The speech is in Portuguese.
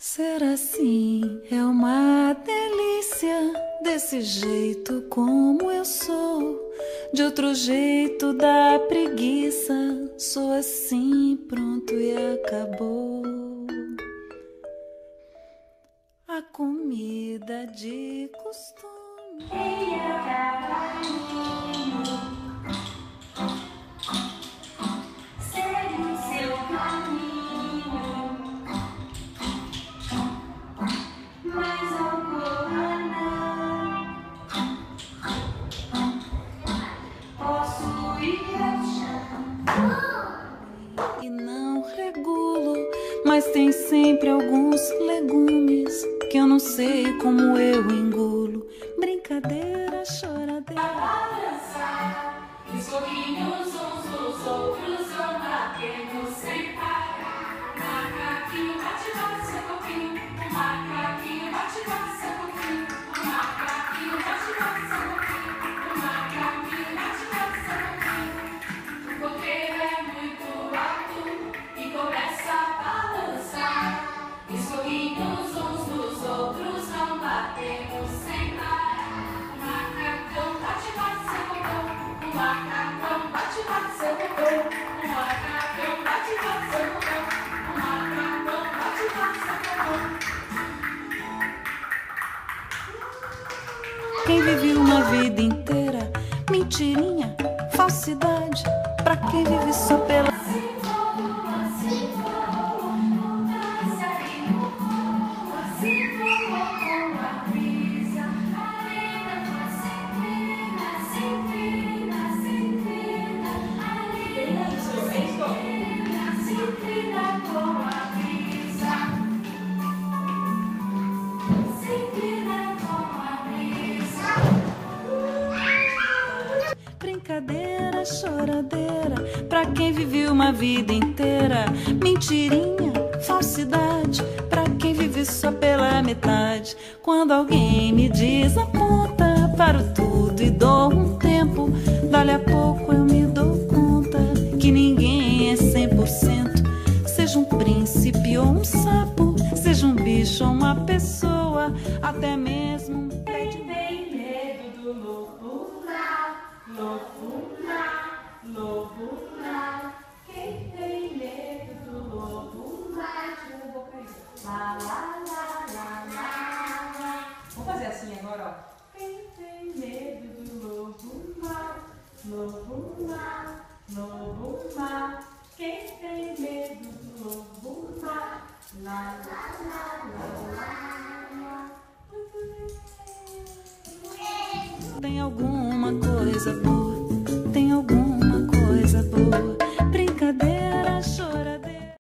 Ser assim é uma delícia, desse jeito como eu sou. De outro jeito dá preguiça, sou assim, pronto e acabou. A comida de costume. E não regulo, mas tem sempre alguns legumes que eu não sei como eu engulo. Brincadeira, choradeira. Balançar, os sorrinhos uns nos outros vão batendo sem parar. Macaquinho bate, bate seu copinho. O macaquinho bate, bate seu copinho. O macaquinho vive uma vida inteira, mentirinha, falsidade. Pra quem vive só pela. Brincadeira, choradeira, pra quem vive uma vida inteira. Mentirinha, falsidade, pra quem vive só pela metade. Quando alguém me desaponta, paro tudo e dou um tempo. Dali a pouco eu me dou conta que ninguém é 100%. Seja um príncipe ou um sapo, seja um bicho ou uma pessoa, até mesmo Assim agora, ó. Quem tem medo do lobo lá, lobo lá, lobo lá. Quem tem medo do lobo lá, lá, lá, lá, lá, lá, lá. Tem alguma coisa boa,